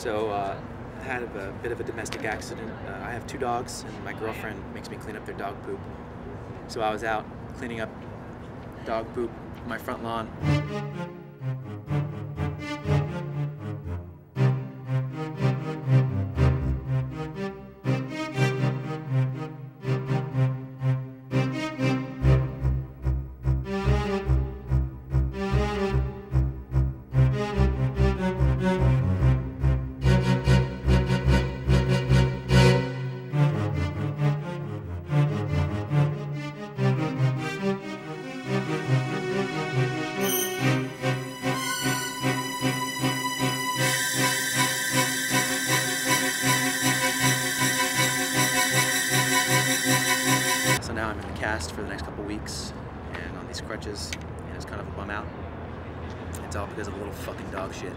So uh, I had a bit of a domestic accident. Uh, I have two dogs, and my girlfriend makes me clean up their dog poop. So I was out cleaning up dog poop on my front lawn. I'm in the cast for the next couple weeks and on these crutches, and it's kind of a bum out. It's all because of a little fucking dog shit.